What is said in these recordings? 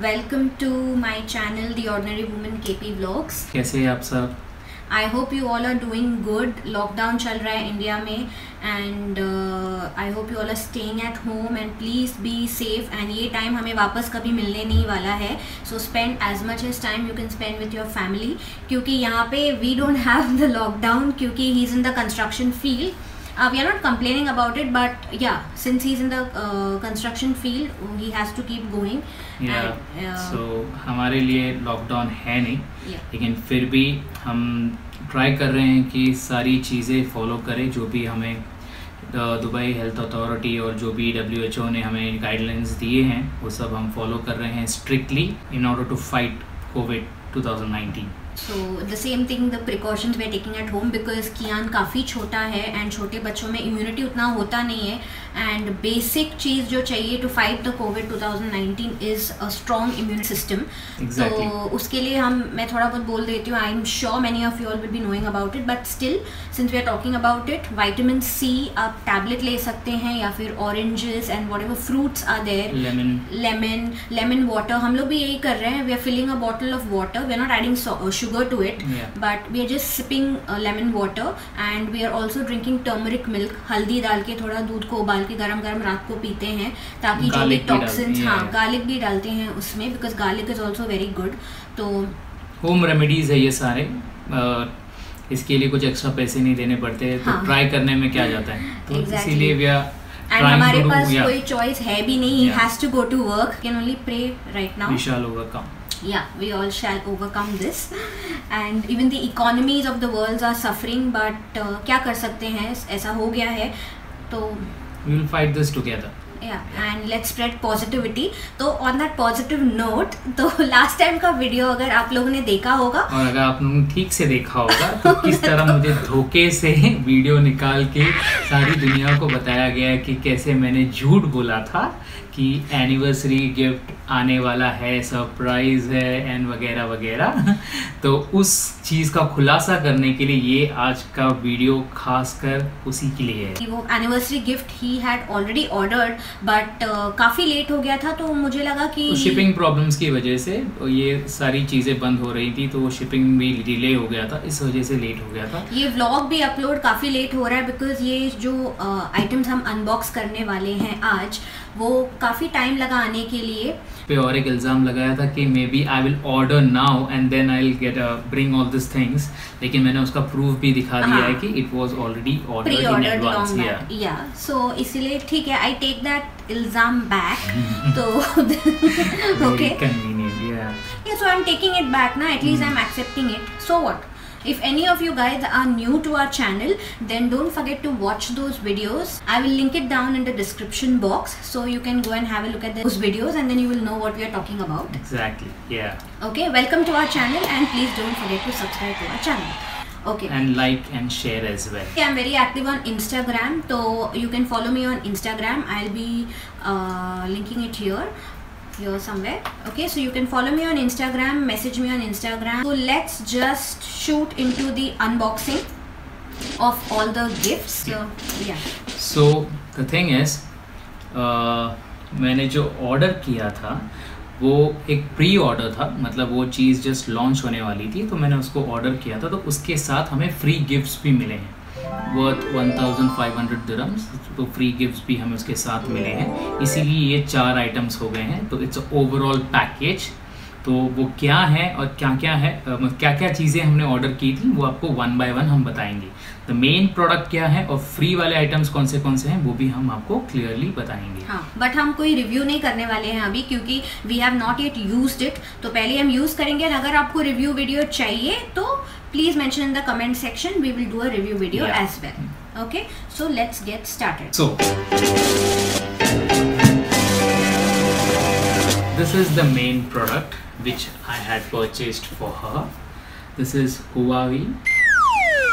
Welcome to my channel the ordinary woman KP blogs कैसे हैं आप सब? I hope you all are doing good lockdown चल रहा है इंडिया में and I hope you all are staying at home and please be safe and ये time हमें वापस कभी मिलने नहीं वाला है. So spend as much as time you can spend with your family क्योंकि यहाँ पे we don't have the lockdown क्योंकि he is in the construction field uh, we are not complaining about it but yeah since he's in the uh, construction field he has to keep going या and, uh, so हमारे लिए lockdown है नहीं yeah. लेकिन फिर भी हम try कर रहे हैं कि सारी चीज़ें फॉलो करें जो भी हमें दुबई हेल्थ अथॉरिटी और जो भी डब्ल्यू एच ओ ने हमें गाइडलाइंस दिए हैं वो सब हम फॉलो कर रहे हैं strictly in order to fight COVID 2019 so the same thing the precautions we are taking at home because कियान काफ़ी छोटा है एंड छोटे बच्चों में इम्यूनिटी उतना होता नहीं है एंड बेसिक चीज़ जो चाहिए to fight the covid 2019 is a strong immune system. तो उसके लिए हम मैं थोड़ा बहुत बोल देती हूँ I am sure many of you all will be knowing about it but still since we are talking about it vitamin C आप टैबलेट ले सकते हैं या फिर oranges and whatever fruits are there lemon lemon lemon water हम लोग भी यही कर रहे हैं we are filling a bottle of water we are not adding sugar to it Yeah. But we are just sipping lemon water and we are also drinking turmeric milk हल्दी डाल के थोड़ा दूध को उबाल के गरम गरम रात को पीते हैं ताकि जो भी टॉक्सिन्स हैं. गार्लिक भी डालते हैं उसमें because garlic is also very good तो होम रेमेडीज है ये सारे अ, इसके लिए कुछ एक्स्ट्रा पैसे नहीं देने पड़ते तो हाँ। ट्राई करने में क्या जाता है तो Exactly. इसीलिए वी आर एंड हमारे पास कोई चॉइस है भी नहीं has to go to work can only pray right now Vishal होगा कम yeah we all shall overcome this and even the economies of the world are suffering but uh, क्या कर सकते हैं ऐसा हो गया है तो we will fight this together yeah and let's spread positivity तो on that positive note तो last time का वीडियो अगर आप लोगों ने देखा होगा और अगर आप लोगों ने ठीक से देखा होगा तो किस तरह मुझे धोखे से वीडियो निकाल के सारी दुनिया को बताया गया है कि कैसे मैंने झूठ बोला था कि एनिवर्सरी गिफ्ट आने वाला है सरप्राइज़ है एंड वगैरह वगैरह। तो उस चीज़ का खुलासा करने के लिए ये आज का वीडियो खासकर उसी के लिए है। वो anniversary gift he had already ordered but काफ़ी लेट हो गया था तो मुझे लगा कि शिपिंग प्रॉब्लम्स की वजह से ये सारी चीज़ें बंद हो रही थी तो वो शिपिंग भी डिले हो गया था इस वजह से लेट हो गया था। ये व्लॉग भी अपलोड काफ़ी लेट हो रहा है बिकॉज़ ये जो आइटम्स हम अनबॉक्स करने वाले हैं आज वो काफ़ी टाइम लगा आने के लिए। पे और एक इल्ज़ाम लगाया था कि maybe I will order now and then I will get bring all this things लेकिन मैंने उसका प्रूफ भी दिखा दिया हाँ। है। कि it was already ordered in advance या सो इसीलिए ठीक है आई टेक दैट इल्ज़ाम बैक तो ओके कन्वीनियंट या yeah so i'm taking it back now at least i'm accepting it. So what? If any of you guys are new to our channel, then don't forget to watch those videos. I will link it down in the description box so you can go and have a look at those videos and then you will know what we are talking about. Exactly. Yeah. Okay. Welcome to our channel and please don't forget to subscribe to our channel. Okay. And like and share as well. Yeah, I'm very active on Instagram. So you can follow me on Instagram. I'll be uh, linking it here. Here somewhere. Okay, so you can follow me on Instagram, message me on Instagram. So let's just shoot into the unboxing of all the gifts. So yeah, so the thing is मैंने जो ऑर्डर किया था वो एक pre order था मतलब वो चीज़ जस्ट लॉन्च होने वाली थी तो मैंने उसको ऑर्डर किया था तो उसके साथ हमें फ्री गिफ्ट्स भी मिले हैं वर्थ 1500 दिरहम्स तो फ्री गिफ्ट्स भी हमें उसके साथ मिले हैं। इसीलिए ये चार आइटम्स हो गए हैं। तो इट्स ओवरऑल पैकेज तो वो क्या है और क्या क्या है क्या क्या चीज़ें हमने ऑर्डर की थी वो आपको वन बाय वन हम बताएँगे। द मेन प्रोडक्ट क्या है और फ्री वाले आइटम्स कौन से कौन से हैं वो भी हम आपको क्लियरली बताएँगे। हाँ बट हम कोई रिव्यू नहीं करने वाले हैं अभी क्योंकि we have not yet use it तो पहले हम यूज़ करेंगे और अगर आपको रिव्यू वीडियो चाहिए तो please mention in the comment section we will do a review video as well okay so let's get started So, this is the main product which I had purchased for her. This is Huawei.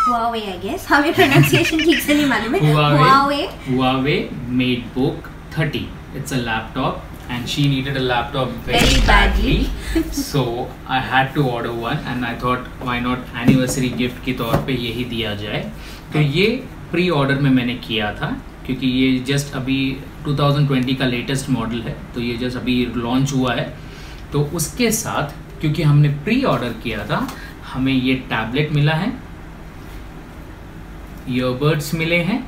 Huawei I guess हमें pronunciation ठीक से नहीं मालूम है Huawei. Huawei MateBook 30. It's a laptop and she needed a laptop very, Very badly. badly. so I had to order one and I thought why not anniversary gift के तौर पे यही दिया जाए तो ये प्री ऑर्डर में मैंने किया था क्योंकि ये जस्ट अभी 2020 का लेटेस्ट मॉडल है तो ये जस्ट अभी लॉन्च हुआ है। तो उसके साथ क्योंकि हमने प्री ऑर्डर किया था हमें ये टैबलेट मिला है ईयरबड्स मिले हैं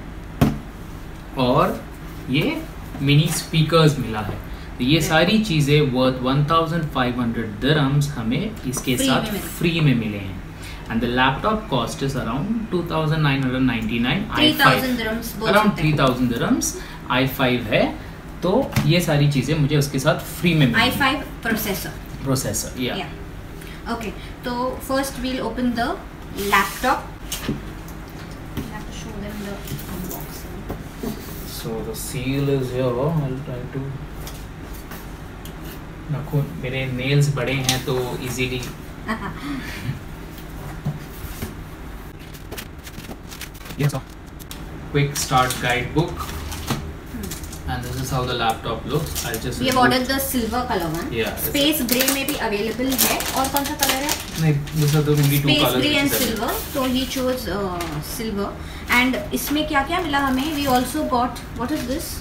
और ये मिनी स्पीकर्स मिला है। तो ये सारी चीज़ें वर्थ 1500 dirhams हमें इसके साथ फ्री में मिले हैं। And the laptop cost is around 2999 3000 dirhams हैं। 3000 dirhams i5 है तो ये सारी चीज़ें मुझे उसके साथ फ्री में मिली i5 processor प्रोसेसर या yeah okay so first we'll open the laptop the So the seal is here. I'll try to. रखो मेरे नेल्स बड़े हैं तो easily yes sir. quick start guidebook and this is how the laptop looks I'll just we have ordered the silver color one Yeah, space gray में भी available है और कौन सा कलर है नहीं these are the only two space colors gray which and silver so he chose uh, silver and इसमें क्या क्या मिला हमें we also got what is this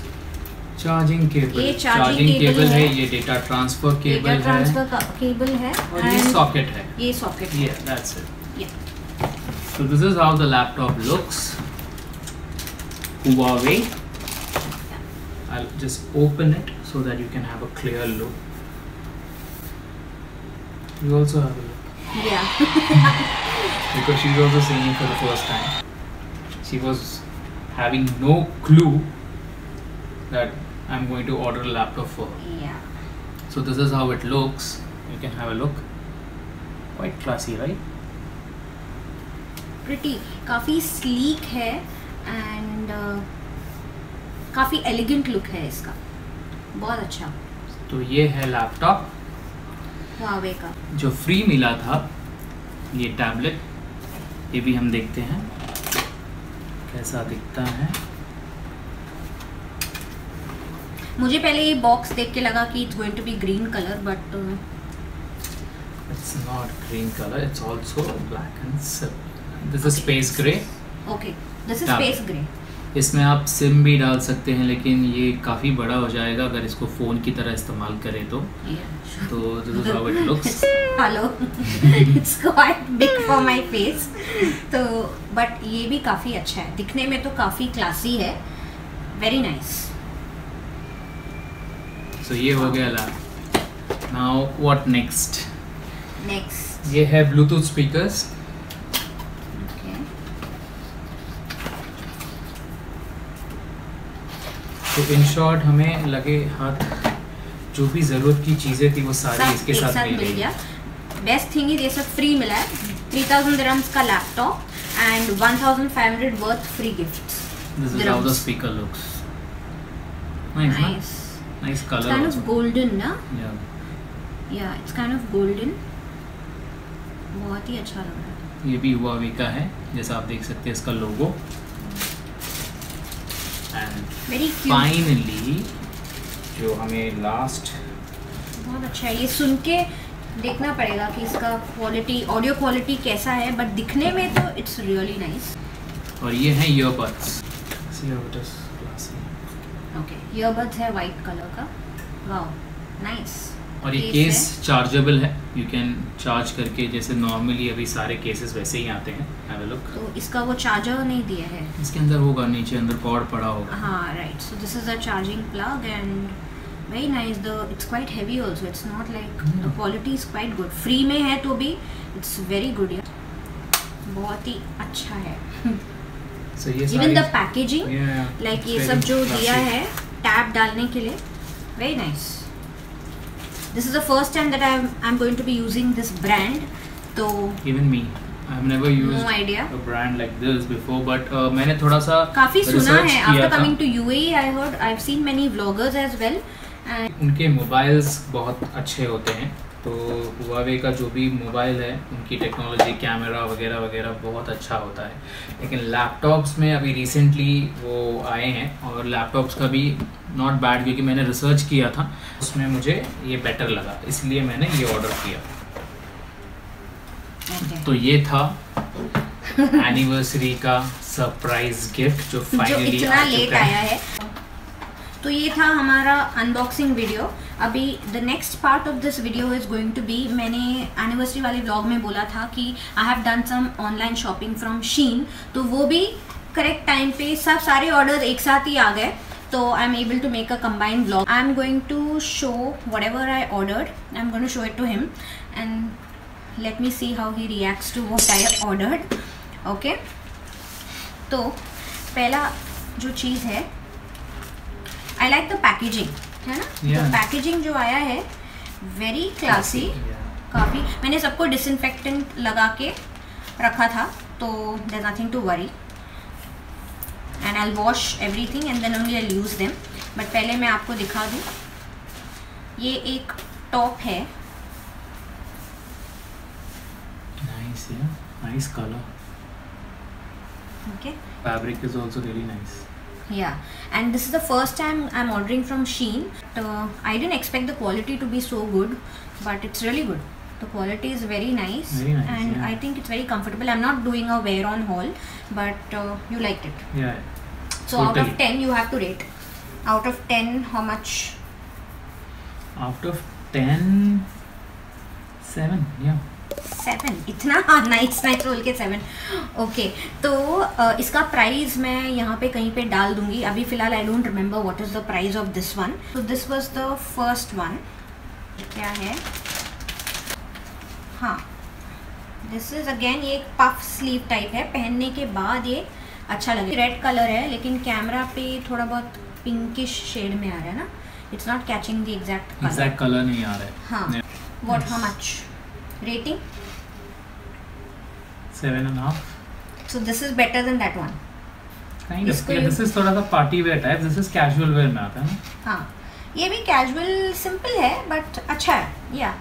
charging cable ये चार्जिंग केबल है है। ये डेटा ट्रांसफ़र केबल है का केबल है और ये सॉकेट है ये socket that's it yeah So this is how the laptop looks. Huawei. I'll just open it so that you can have a clear look. You also have a look yeah because she's also seeing it for the first time. She was having no clue that I'm going to order a laptop for her. yeah So this is how it looks. You can have a look. Quite classy, right? Pretty काफ़ी sleek है and uh, काफ़ी elegant look है इसका। बहुत अच्छा। तो ये है लैपटॉप हुआवे का। जो फ्री मिला था ये टैबलेट ये भी हम देखते हैं कैसा दिखता है। मुझे पहले ये बॉक्स देख के लगा कि it's going to be green colour but it's not green colour it's also black and silver this is space grey okay this is space grey इसमें आप सिम भी डाल सकते हैं लेकिन ये काफ़ी बड़ा हो जाएगा अगर इसको फ़ोन की तरह इस्तेमाल करें तो। तो this is how it looks hello it's quite big for my face तो बट ये भी काफ़ी अच्छा है। दिखने में तो काफ़ी क्लासी है। वेरी नाइस सो ये हो गया lap now what next next ये है ब्लूटूथ स्पीकर्स ओके तो इन शॉर्ट हमें लगे हाथ जो भी ज़रूरत की चीज़ें थी वो सारी सब इसके साथ साथ मिल गई। गया। बेस्ट थिंग ये सब फ्री मिला है। थ्री थाउज़ेंड dirhams का laptop and one thousand five hundred worth free gift speaker looks. Nice, nice color kind also. of golden ना. या इट्स काइंड ऑफ़ गोल्डन बहुत ही अच्छा लग रहा है। ये भी हुआवी का है जैसा आप देख सकते हैं इसका लोगो फाइनली जो हमें लास्ट बहुत अच्छा है। ये सुन के देखना पड़ेगा कि इसका क्वालिटी ऑडियो क्वालिटी कैसा है बट दिखने में तो इट्स रियली नाइस और ये है ईयरबड्स. ओके ईयरबड्स है वाइट कलर का. वाओ नाइस और ये केस चार्जेबल है. यू कैन चार्ज करके जैसे नॉर्मली अभी सारे केसेस वैसे ही आते हैं हैव अ लुक तो इसका वो चार्जर नहीं दिया है। इसके अंदर होगा नीचे अंदर कॉर्ड पड़ा होगा। हाँ right so this is a charging plug and very nice the it's quite heavy also it's not like the. Quality is quite good free में है तो भी इट्स वेरी गुड यार बहुत ही अच्छा है। सो ये इवन द पैकेजिंग लाइक ये सब जो दिया है टैब डालने के लिए very nice this is the first time that I I am going to be using this brand तो Even me, I've never used नो idea. a brand like this before, but uh, मैंने थोड़ा सा काफ़ी सुना है. After after to I heard I have seen many vloggers as well उनके mobiles बहुत अच्छे होते हैं। तो हुआवे का जो भी मोबाइल है उनकी टेक्नोलॉजी कैमरा वगैरह वगैरह बहुत अच्छा होता है। लेकिन लैपटॉप्स में अभी रिसेंटली वो आए हैं और लैपटॉप्स का भी नॉट बैड क्योंकि मैंने रिसर्च किया था उसमें मुझे ये बेटर लगा। इसलिए मैंने ये ऑर्डर किया। तो ये था एनिवर्सरी का सरप्राइज़ गिफ्ट जो जो फाइनली इतना लेट आया है। तो ये था हमारा अनबॉक्सिंग वीडियो अभी the next part of this video is going to be मैंने एनिवर्सरी वाले ब्लॉग में बोला था कि I have done some online shopping from Shein तो वो भी करेक्ट टाइम पे सब सारे ऑर्डर एक साथ ही आ गए. तो I am able to make a combined vlog. I am going to show what whatever i ordered. I'm going to show it to him and let me see how he reacts to what i ordered. Okay? तो पहला जो चीज़ है I like the packaging है ना? Yeah. Packaging जो आया है वेरी क्लासी काफ़ी मैंने सबको डिसइनफेक्टेंट लगा के रखा था तो there nothing to worry and I wash everything and then only I use them but पहले मैं आपको दिखा दूँ। ये एक टॉप है। Nice, yeah. Nice color. Okay Fabric is also really nice. Yeah, and this is the first time I'm ordering from Sheen Uh, I didn't expect the quality to be so good, but it's really good. The quality is very nice, Very nice, and yeah. I think it's very comfortable. I'm not doing a wear on haul, but uh, you liked it. Yeah. So out of 10, you have to rate. Out of 10, how much? Out of 10, 7. Yeah. Seven इतना? हाँ nice nice roll के seven okay तो इसका price मैं यहाँ पे कहीं पे डाल दूँगी. अभी फ़िलहाल I don't remember what is the price of this one तो this was the first one क्या है? हाँ. दिस इज़ अगेन ये एक पफ स्लीव टाइप है. पहनने के बाद ये अच्छा लगे. रेड कलर है लेकिन कैमरा पे थोड़ा बहुत पिंकिश शेड में आ रहा है ना? It's not catching the exact colour नहीं आ रहा है. हाँ. Yes. How much rating Seven and a half. So this is better than that one. Kind of. Yeah, this is थोड़ा सा party wear type. This is casual wear में आता है ना. हाँ ये भी कैजुअल सिंपल है बट अच्छा है या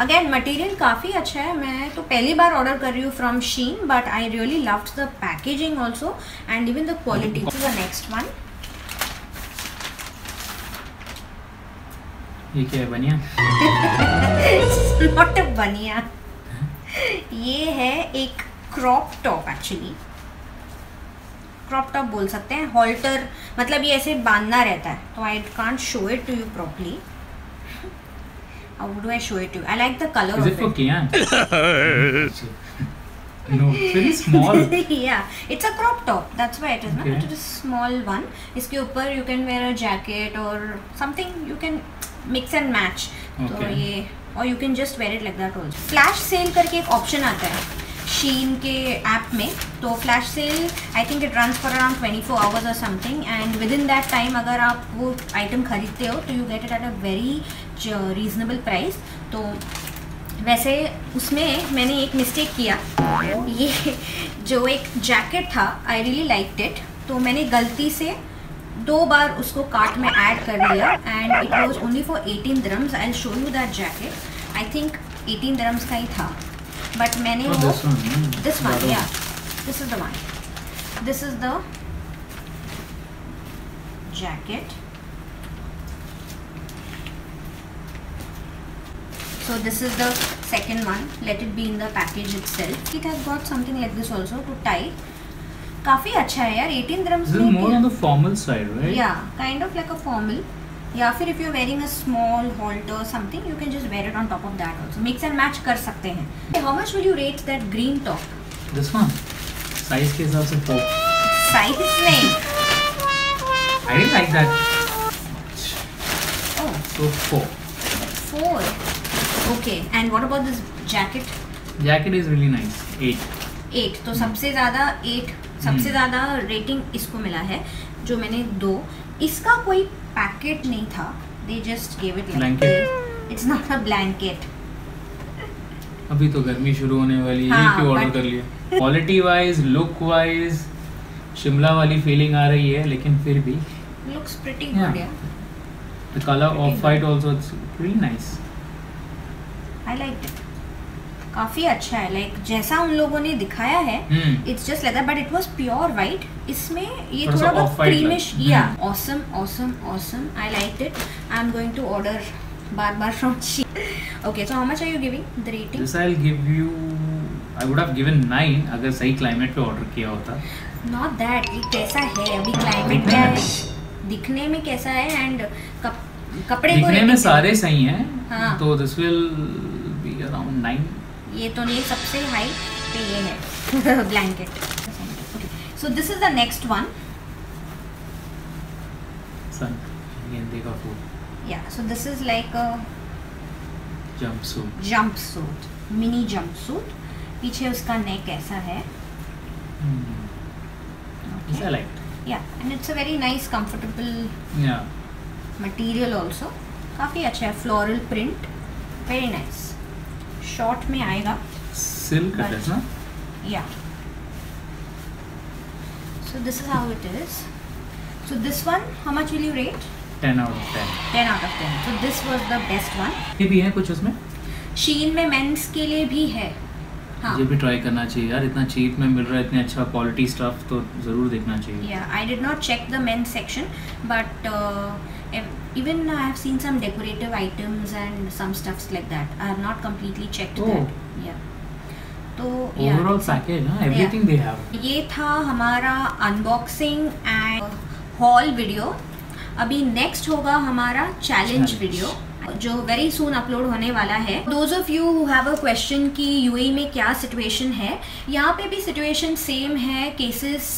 अगेन मटेरियल काफ़ी अच्छा है मैं तो पहली बार ऑर्डर कर रही हूँ from Shein but I really loved the packaging also and even the quality next one ये क्या है बनिया? नॉट अ बनिया। ये है एक crop top actually crop top बोल सकते हैं। हॉल्टर मतलब ये ऐसे बांधना रहता है। तो I can't show it to you properly how do I show it to I like the colour of it क्या जैकेट और something you can mix and match तो ये और you can just wear it like that also. Flash sale करके एक option आता है शीन के ऐप में. तो flash sale I think it runs for around 24 hours और something and within that time अगर आप वो आइटम खरीदते हो तो you get it at a very reasonable price तो वैसे उसमें मैंने एक मिस्टेक किया। ये जो एक जैकेट था आई रियली लाइक इट तो मैंने गलती से दो बार उसको कार्ट में ऐड कर लिया and it was only for eighteen dirhams I show you that jacket I think eighteen dirhams का ही था. बट मैंने वो this one this is this is the jacket so this is the second one let it be in the package itself it has got something like this also too tight काफ़ी अच्छा है यार 18 grams में more on the formal side right या kind of like a formal या फिर if you are wearing a small holder something you can just wear it on top of that also mix and match कर सकते हैं. How much will you rate that green top this one size के हिसाब से four size नहीं I don't like that oh so four four okay and what about this jacket jacket is really nice 8 8 तो सबसे ज़्यादा 8 सबसे हम्म। ज़्यादा rating इसको मिला है जो मैंने दो। इसका कोई पैकेट नहीं था। They just give it. It's not a blanket अभी तो गर्मी शुरू होने वाली है हाँ, क्यों ऑर्डर कर लिया? Quality wise look wise Shimla वाली फीलिंग आ रही है लेकिन फिर भी। Looks pretty. गुड या the colour of white also it's really nice I like it काफ़ी अच्छा है। लाइक जैसा उन लोगों ने दिखाया है it's just like that but it was pure white इसमें ये थोड़ा बहुत क्रीमिश या। Awesome awesome awesome I like it I am going to order bar bar from Shein okay so how much are you giving the rating this I will give you I would have given 9 अगर सही climate पे order किया होता। Not that ये कैसा है? अभी climate क्या है। दिखने में कैसा है एंड कप, कपड़े को दिखने में सारे सही हैं हाँ। तो this will be around nine ये तो नहीं सबसे हाई पे ये है। Blanket so this is the next one सन गेंदे का फूल या so this is like a jumpsuit पीछे उसका नेक ऐसा है। Is I like या and it's a very nice comfortable yeah. Material also काफ़ी अच्छा है floral print very nice short में आएगा it is ना Yeah. So this is how it is. So this one, how much will you rate? 10 out of 10 10 out of 10. So this was the best one. ये भी है कुछ उसमें शीन में mains के लिए भी है हाँ ये भी ट्राई करना चाहिए यार इतना चीप में मिल रहा है इतने अच्छा क्वालिटी स्टफ़ तो ज़रूर देखना चाहिए did not check the men's section, but uh, ev- even I have seen some decorative items and some stuffs like that. I have not completely checked Oh. that. Yeah. तो overall package everything they have ये था हमारा unboxing and haul video अभी next होगा हमारा challenge video जो very soon upload होने वाला है those of you who have a question कि यूएई में क्या सिचुएशन है यहाँ पे भी सिचुएशन सेम है केसेस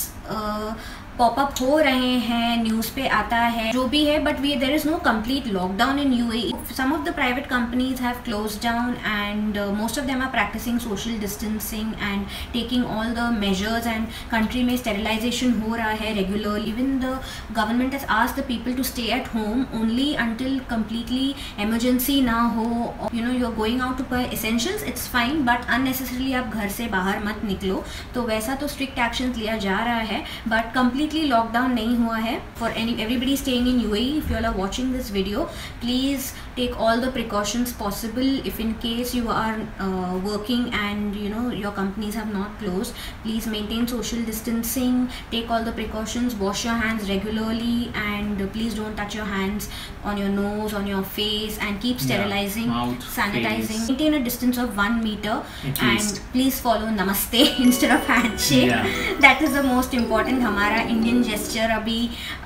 पॉपअप हो रहे हैं न्यूज़ पे आता है, जो भी है but we there is no complete lockdown in UAE some of the private companies have close down and most of them are practising social distancing and taking all the measures and country में sterilisation हो रहा है regular even the government has asked the people to stay at home only until completely emergency ना हो you know, you're going out to buy essentials, it's fine, but unnecessarily आप घर से बाहर मत निकलो. तो वैसा तो स्ट्रिक्ट एक्शन लिया जा रहा है, but completely lockdown नहीं हुआ है for any everybody staying in UAE if you all are watching this video please take all the precautions possible if in case you are uh, working and you know your companies have not closed please maintain social distancing take all the precautions wash your hands regularly and please don't touch your hands on your nose on your face and keep Yeah, sterilizing mouth, sanitizing face. maintain a distance of one meter At and least. please follow namaste instead of handshake Yeah. that is the most important हमारा Indian gesture अभी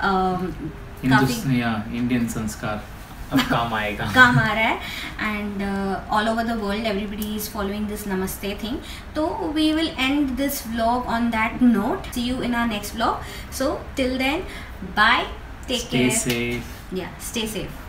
um, काफ़ी Indian संस्कार काम आएगा। काम आ रहा है and all over the world everybody is following this namaste thing तो we will end this blog on that note see you in our next blog so till then bye take care या stay safe